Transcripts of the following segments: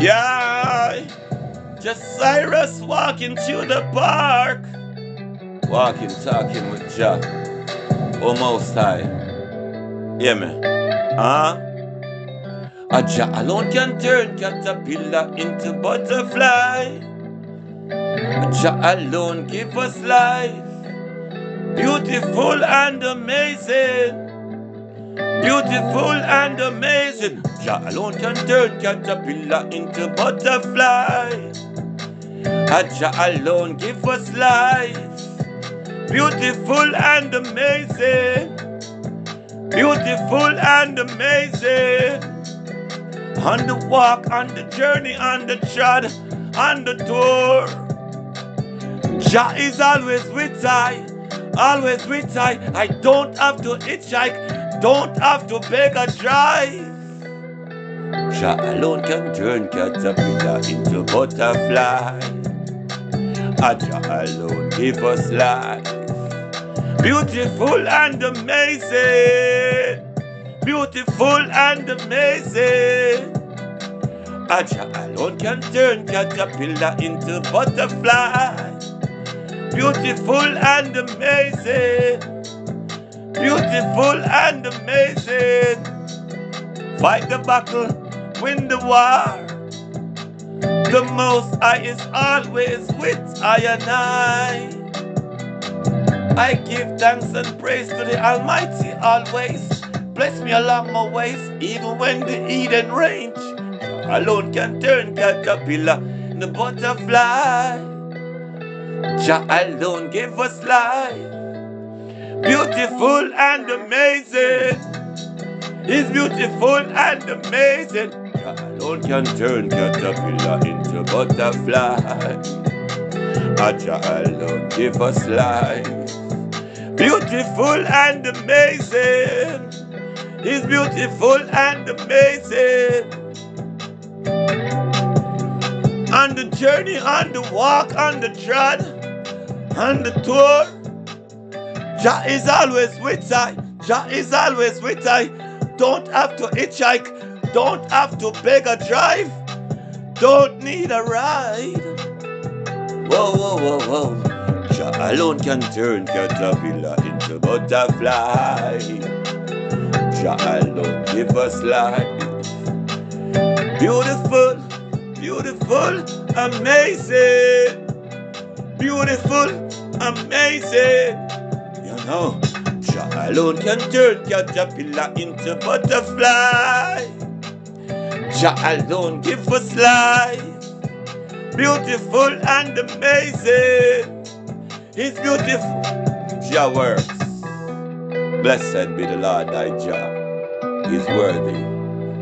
Yeah, just Cyrus walking to the park. Walking, talking with Jah. Almost high. Yeah, me? Huh? A Jah alone can turn caterpillar into butterfly. A Jah alone give us life. Beautiful and amazing. Beautiful and amazing. Jah alone can turn caterpillar into butterfly. A Jah alone give us life. Beautiful and amazing. Beautiful and amazing. On the walk, on the journey, on the trod, on the tour. Jah is always with I, always with I. I don't have to hitchhike, don't have to beg or drive. Jah alone can turn caterpillar into butterfly. A Jah alone give us life. Beautiful and amazing. Beautiful and amazing. A Jah alone can turn caterpillar into butterfly. Beautiful and amazing. Beautiful and amazing. Fight the battle, win the war. The Most I is always with I and I. I give thanks and praise to the Almighty always. Bless me along my ways, even when the Eden range alone can turn caterpillar into butterfly. Jah alone give us life. Beautiful and amazing. He's beautiful and amazing. Jah alone can turn caterpillar into butterfly. Ah, Jah alone give us life. Beautiful and amazing. He's beautiful and amazing. On the journey, on the walk, on the trot, on the tour. Jah is always with I. Jah is always with I. Don't have to hitchhike. Don't have to beg or drive. Don't need a ride. Whoa, whoa, whoa, whoa. Jah alone can turn caterpillar into butterfly. Jah alone give us life. Beautiful, beautiful, amazing. Beautiful, amazing. You know, Jah alone can turn caterpillar into butterfly. Jah alone give us life. Beautiful and amazing. He's beautiful. Jah works. Blessed be the Lord thy Jah. He's worthy,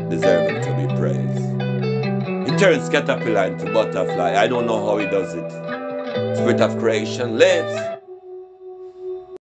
deserving to be praised. He turns caterpillar into butterfly. I don't know how he does it. Spirit of creation lives.